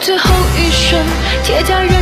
最后一瞬，铁甲人。